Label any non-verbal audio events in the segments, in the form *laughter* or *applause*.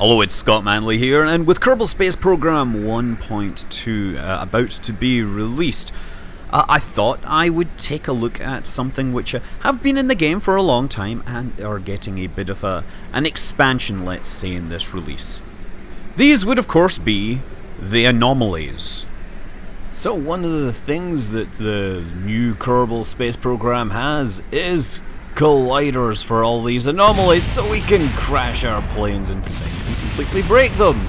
Hello, it's Scott Manley here, and with Kerbal Space Program 1.2 uh, about to be released, uh, I thought I would take a look at something which uh, have been in the game for a long time and are getting a bit of a, an expansion, let's say, in this release. These would, of course, be the anomalies. So one of the things that the new Kerbal Space Program has is colliders for all these anomalies so we can crash our planes into things and completely break them.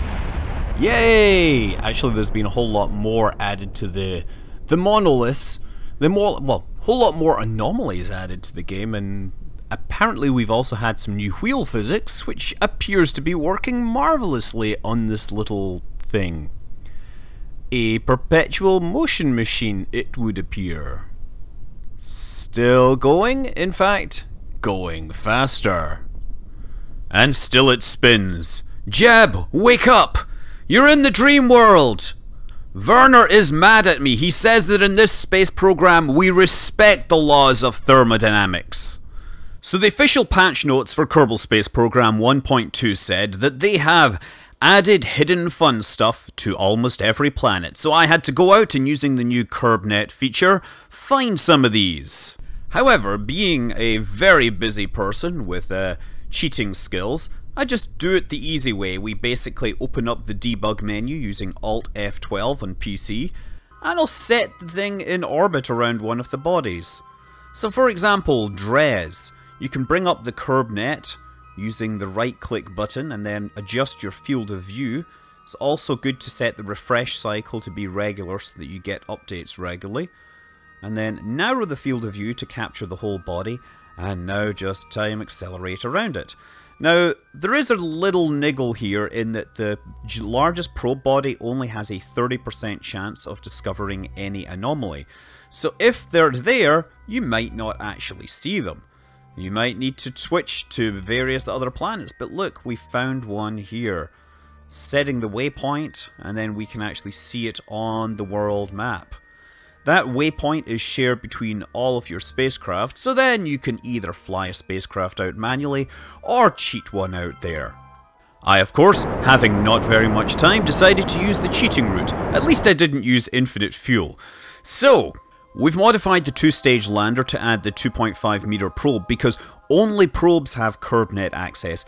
Yay! Actually, there's been a whole lot more added to the the monoliths. The more, well, whole lot more anomalies added to the game, and apparently we've also had some new wheel physics, which appears to be working marvelously on this little thing. A perpetual motion machine, it would appear. Still going, in fact, going faster. And still it spins. Jeb, wake up! You're in the dream world! Werner is mad at me. He says that in this space program we respect the laws of thermodynamics. So the official patch notes for Kerbal Space Program 1.2 said that they have added hidden fun stuff to almost every planet, so I had to go out and using the new KerbNet feature, find some of these. However, being a very busy person with uh, cheating skills, I just do it the easy way. We basically open up the debug menu using Alt F12 on PC, and I'll set the thing in orbit around one of the bodies. So for example, Dres, you can bring up the KerbNet, using the right click button and then adjust your field of view. It's also good to set the refresh cycle to be regular so that you get updates regularly. And then narrow the field of view to capture the whole body and now just time accelerate around it. Now, there is a little niggle here in that the largest probe body only has a 30% chance of discovering any anomaly. So if they're there, you might not actually see them. You might need to switch to various other planets, but look, we found one here. Setting the waypoint, and then we can actually see it on the world map. That waypoint is shared between all of your spacecraft, so then you can either fly a spacecraft out manually, or cheat one out there. I, of course, having not very much time, decided to use the cheating route. At least I didn't use infinite fuel. So, We've modified the two-stage lander to add the 2.5 meter probe because only probes have KerbNet access.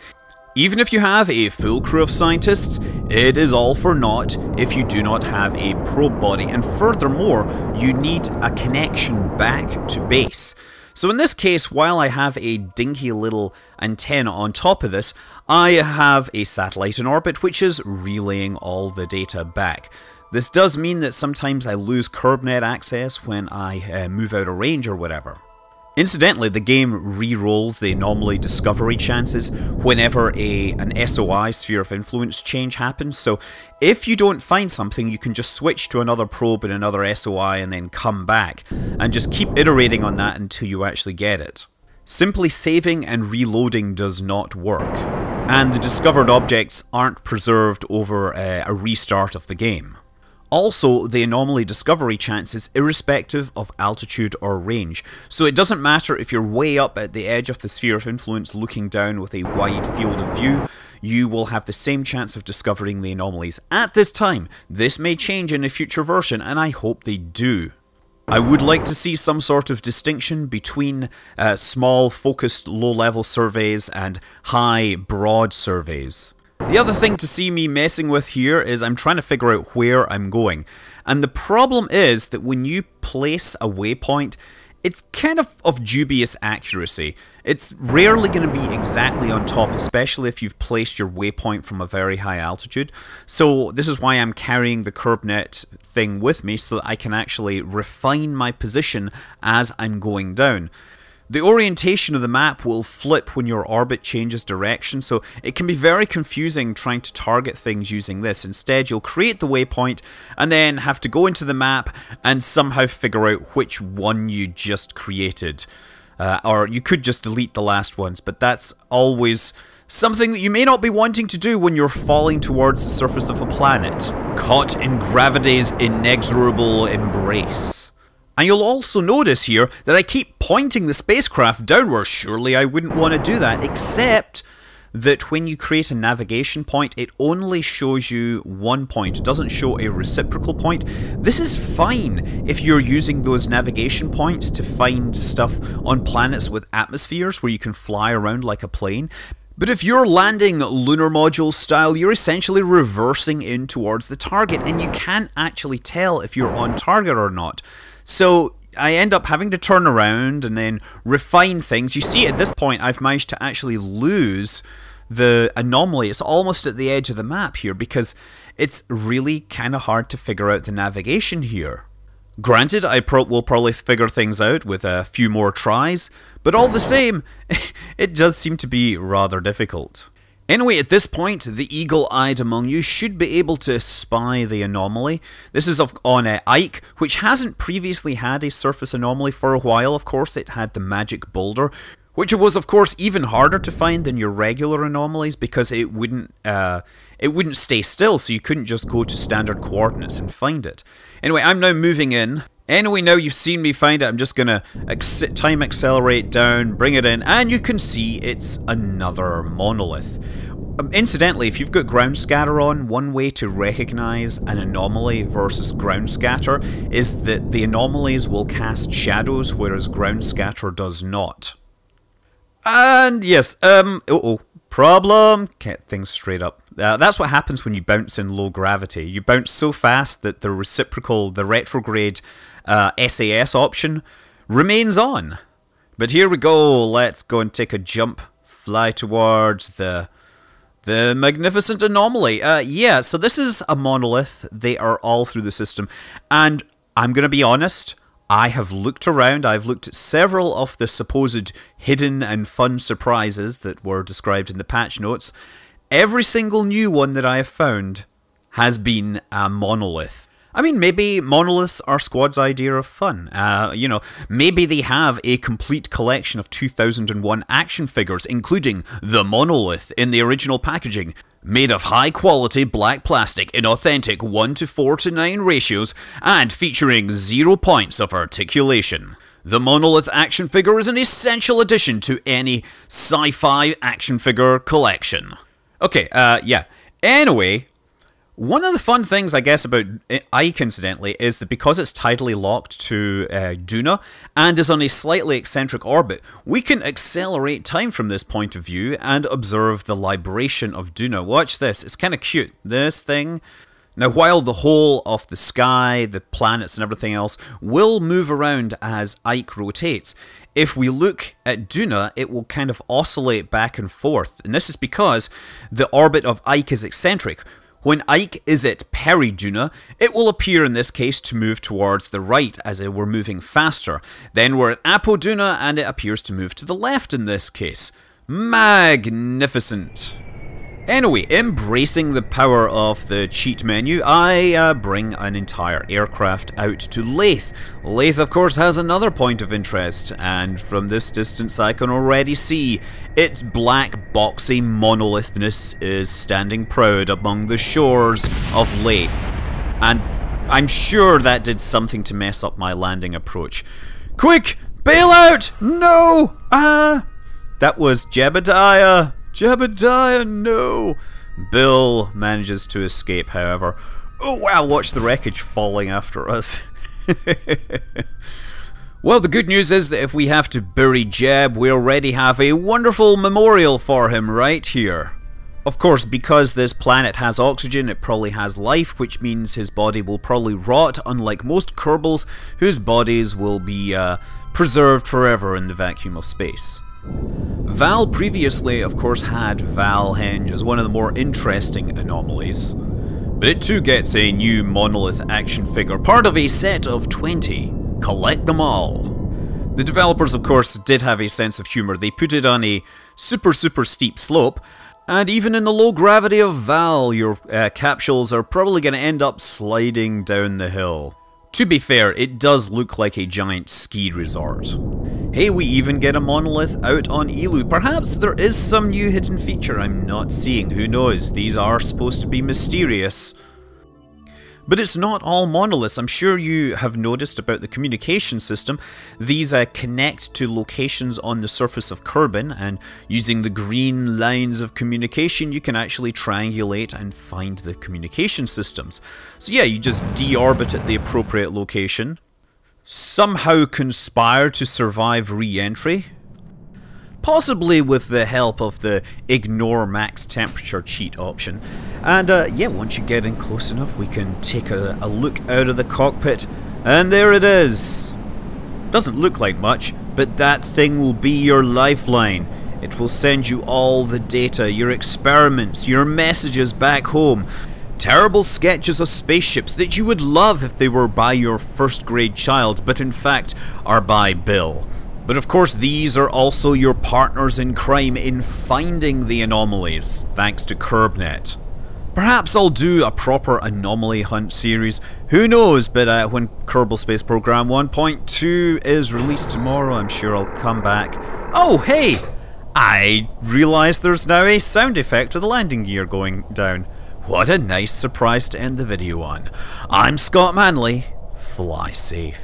Even if you have a full crew of scientists, it is all for naught if you do not have a probe body, and furthermore, you need a connection back to base. So in this case, while I have a dinky little antenna on top of this, I have a satellite in orbit which is relaying all the data back. This does mean that sometimes I lose KerbNet access when I uh, move out of range or whatever. Incidentally, the game re-rolls the anomaly discovery chances whenever a an SOI sphere of influence change happens. So if you don't find something, you can just switch to another probe in another SOI and then come back and just keep iterating on that until you actually get it. Simply saving and reloading does not work, and the discovered objects aren't preserved over uh, a restart of the game. Also, the anomaly discovery chance is irrespective of altitude or range, so it doesn't matter if you're way up at the edge of the sphere of influence looking down with a wide field of view, you will have the same chance of discovering the anomalies at this time. This may change in a future version, and I hope they do. I would like to see some sort of distinction between uh, small, focused, low-level surveys and high, broad surveys. The other thing to see me messing with here is I'm trying to figure out where I'm going. And the problem is that when you place a waypoint, it's kind of of dubious accuracy. It's rarely going to be exactly on top, especially if you've placed your waypoint from a very high altitude. So this is why I'm carrying the KerbNet thing with me so that I can actually refine my position as I'm going down. The orientation of the map will flip when your orbit changes direction, so it can be very confusing trying to target things using this. Instead, you'll create the waypoint and then have to go into the map and somehow figure out which one you just created. Uh, or you could just delete the last ones, but that's always something that you may not be wanting to do when you're falling towards the surface of a planet, caught in gravity's inexorable embrace. And you'll also notice here that I keep pointing the spacecraft downwards. Surely I wouldn't want to do that, except that when you create a navigation point, it only shows you one point. It doesn't show a reciprocal point. This is fine if you're using those navigation points to find stuff on planets with atmospheres where you can fly around like a plane. But if you're landing lunar module style, you're essentially reversing in towards the target, and you can't actually tell if you're on target or not. So I end up having to turn around and then refine things. You see, at this point, I've managed to actually lose the anomaly. It's almost at the edge of the map here because it's really kind of hard to figure out the navigation here. Granted, I pro will probably figure things out with a few more tries, but all the same, *laughs* it does seem to be rather difficult. Anyway, at this point, the eagle-eyed among you should be able to spy the anomaly. This is on uh, Ike, which hasn't previously had a surface anomaly for a while, of course. It had the magic boulder, which was, of course, even harder to find than your regular anomalies because it wouldn't uh, it wouldn't stay still, so you couldn't just go to standard coordinates and find it. Anyway, I'm now moving in. Anyway, now you've seen me find it, I'm just gonna time accelerate down, bring it in, and you can see it's another monolith. Um, incidentally, if you've got ground scatter on, one way to recognize an anomaly versus ground scatter is that the anomalies will cast shadows, whereas ground scatter does not. And yes, um, uh oh, problem, get things straight up. Uh, that's what happens when you bounce in low gravity. You bounce so fast that the reciprocal, the retrograde uh, SAS option remains on. But here we go. Let's go and take a jump. Fly towards the the magnificent anomaly. Uh, yeah, so this is a monolith. They are all through the system. And I'm going to be honest, I have looked around, I've looked at several of the supposed hidden and fun surprises that were described in the patch notes. Every single new one that I have found has been a monolith. I mean, maybe monoliths are Squad's idea of fun. Uh, you know, maybe they have a complete collection of 2001 action figures, including the monolith in the original packaging, made of high quality black plastic in authentic 1 to 4 to 9 ratios and featuring zero points of articulation. The Monolith action figure is an essential addition to any sci fi action figure collection. Okay, uh, yeah. Anyway, one of the fun things, I guess, about Ike, incidentally, is that because it's tidally locked to uh, Duna and is on a slightly eccentric orbit, we can accelerate time from this point of view and observe the libration of Duna. Watch this, it's kind of cute. This thing. Now, while the whole of the sky, the planets, and everything else will move around as Ike rotates, if we look at Duna, it will kind of oscillate back and forth. And this is because the orbit of Ike is eccentric, when Ike is at periduna, it will appear in this case to move towards the right as it were moving faster. Then we're at apoduna and it appears to move to the left in this case. Magnificent! Anyway, embracing the power of the cheat menu, I uh, bring an entire aircraft out to Laythe. Laythe, of course, has another point of interest, and from this distance I can already see its black boxy monolithness is standing proud among the shores of Laythe. And I'm sure that did something to mess up my landing approach. Quick! Bail out! No! Ah! That was Jebediah! Jebediah, no! Bill manages to escape, however. Oh wow, watch the wreckage falling after us. *laughs* well, the good news is that if we have to bury Jeb, we already have a wonderful memorial for him right here. Of course, because this planet has oxygen, it probably has life, which means his body will probably rot, unlike most Kerbals, whose bodies will be uh, preserved forever in the vacuum of space. Val previously, of course, had Valhenge as one of the more interesting anomalies. But it too gets a new monolith action figure, part of a set of 20. Collect them all. The developers, of course, did have a sense of humour. They put it on a super, super steep slope, and even in the low gravity of Val, your uh, capsules are probably going to end up sliding down the hill. To be fair, it does look like a giant ski resort. Hey, we even get a monolith out on Eeloo. Perhaps there is some new hidden feature I'm not seeing, who knows, these are supposed to be mysterious. But it's not all monoliths. I'm sure you have noticed about the communication system. These uh, connect to locations on the surface of Kerbin, and using the green lines of communication, you can actually triangulate and find the communication systems. So yeah, you just deorbit at the appropriate location, somehow conspire to survive re-entry, possibly with the help of the ignore max temperature cheat option. And uh, yeah, once you get in close enough, we can take a, a look out of the cockpit, and there it is. Doesn't look like much, but that thing will be your lifeline. It will send you all the data, your experiments, your messages back home. Terrible sketches of spaceships that you would love if they were by your first grade child, but in fact are by Bill. But of course, these are also your partners in crime in finding the anomalies, thanks to KerbNet. Perhaps I'll do a proper anomaly hunt series. Who knows, but uh, when Kerbal Space Program 1.2 is released tomorrow, I'm sure I'll come back. Oh, hey! I realise there's now a sound effect of the landing gear going down. What a nice surprise to end the video on. I'm Scott Manley. Fly safe.